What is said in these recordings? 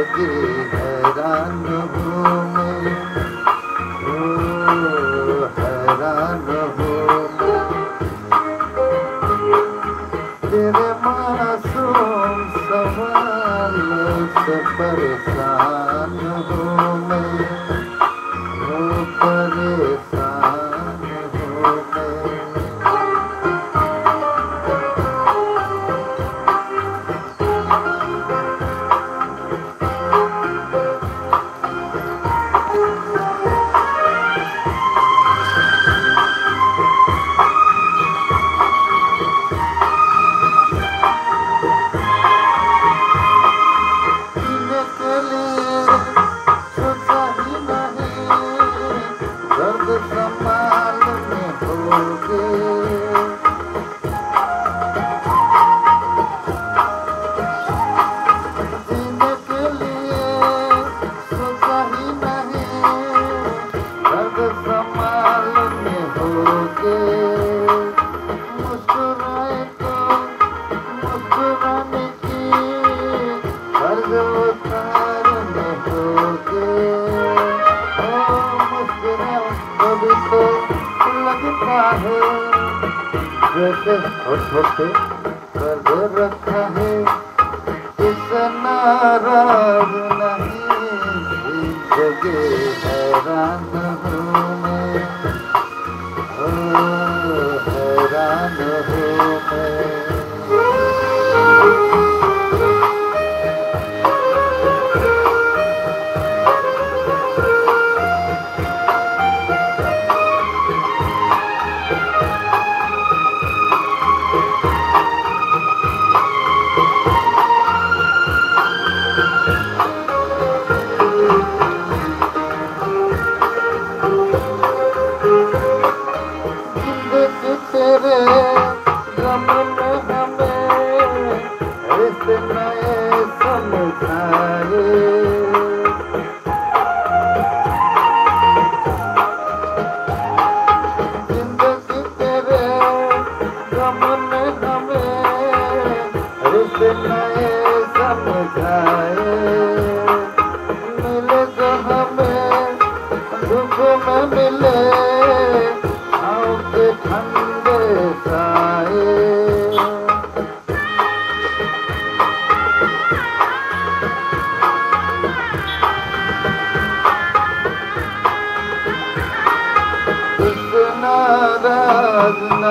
जिंदगी लगता है जैसे होठों पे कर्ज रखा है इस नाराज नहीं जिंदगी हैरान मैं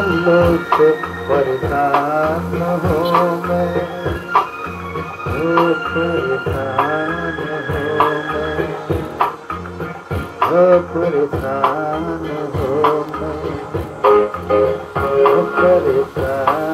लोक परदान हो मैं हो परदान हो मैं हो परदान हो मैं हो परदान